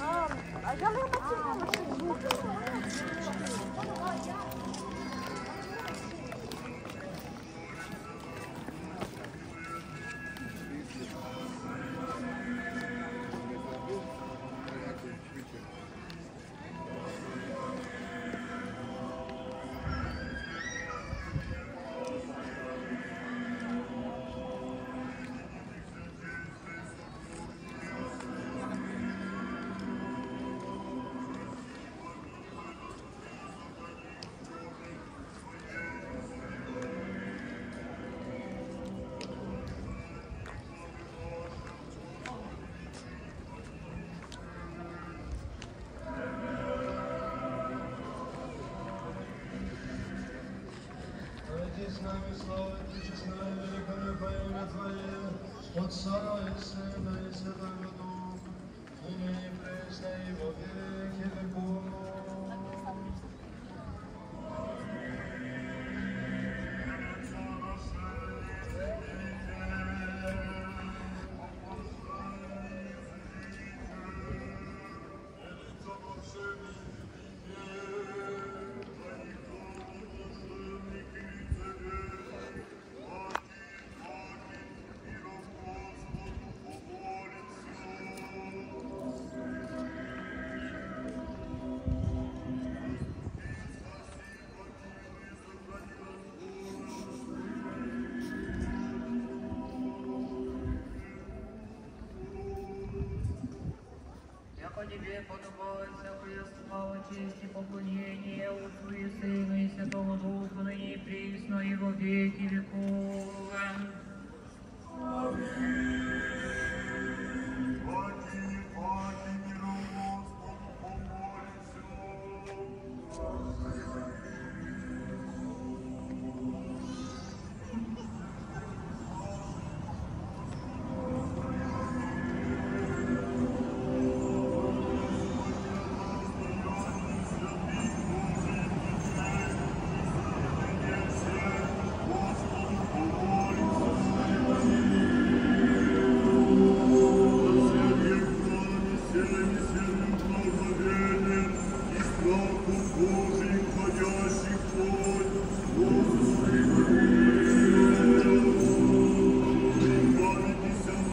А, а я могу Будьте с нами, слава Тебе, честная, великолепное имя Твое, Отца и Сына и Святого тебе подобает всякая слава, честь и поклонение у Твоей Сына и Святого Духа, ныне и присно, и во веки веков. Аминь.